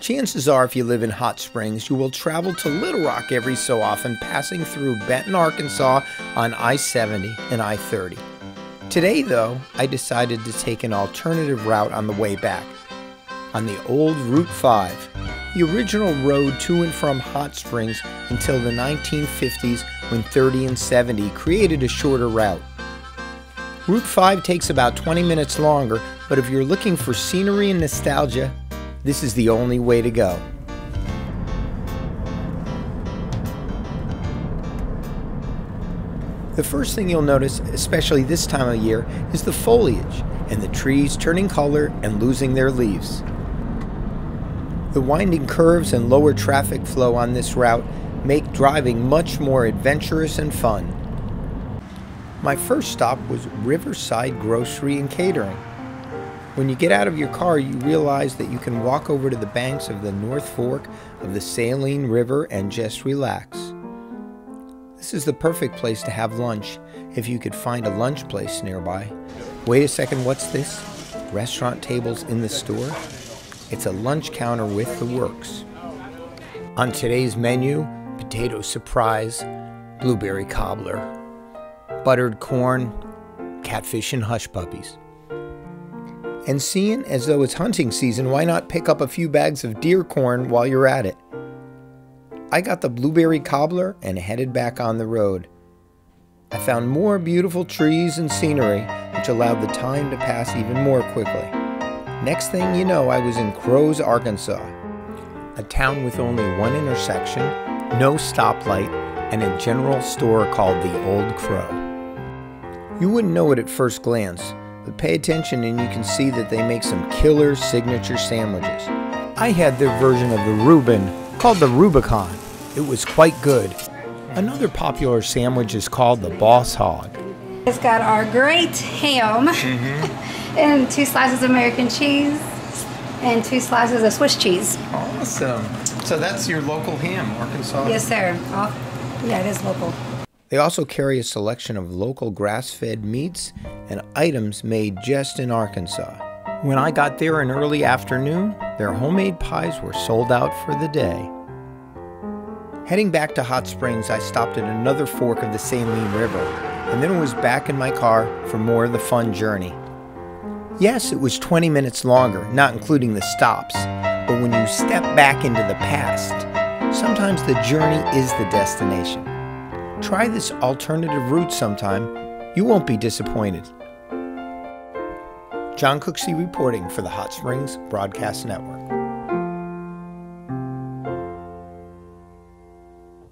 Chances are, if you live in Hot Springs, you will travel to Little Rock every so often, passing through Benton, Arkansas on I 70 and I 30. Today, though, I decided to take an alternative route on the way back. On the old Route 5, the original road to and from Hot Springs until the 1950s when 30 and 70 created a shorter route. Route 5 takes about 20 minutes longer, but if you're looking for scenery and nostalgia, this is the only way to go. The first thing you'll notice, especially this time of year, is the foliage and the trees turning color and losing their leaves. The winding curves and lower traffic flow on this route make driving much more adventurous and fun. My first stop was Riverside Grocery and Catering. When you get out of your car, you realize that you can walk over to the banks of the North Fork of the Saline River and just relax. This is the perfect place to have lunch if you could find a lunch place nearby. Wait a second, what's this? Restaurant tables in the store? It's a lunch counter with the works. On today's menu, potato surprise, blueberry cobbler, buttered corn, catfish and hush puppies. And seeing as though it's hunting season, why not pick up a few bags of deer corn while you're at it? I got the blueberry cobbler and headed back on the road. I found more beautiful trees and scenery, which allowed the time to pass even more quickly. Next thing you know, I was in Crows, Arkansas, a town with only one intersection, no stoplight, and a general store called the Old Crowe. You wouldn't know it at first glance, but pay attention and you can see that they make some killer signature sandwiches. I had their version of the Reuben called the Rubicon. It was quite good. Another popular sandwich is called the Boss Hog. It's got our great ham Mm-hmm. and two slices of American cheese and two slices of Swiss cheese. Awesome. So that's your local ham, Arkansas? Yes, sir. All- yeah, it is local. They also carry a selection of local grass fed meats and items made just in Arkansas. When I got there in early afternoon, their homemade pies were sold out for the day. Heading back to Hot Springs, I stopped at another fork of the Saline River, and then was back in my car for more of the fun journey. Yes, it was 20 minutes longer, not including the stops, but when you step back into the past, sometimes the journey is the destination. Try this alternative route sometime. You won't be disappointed. John Cooksey reporting for the Hot Springs Broadcast Network.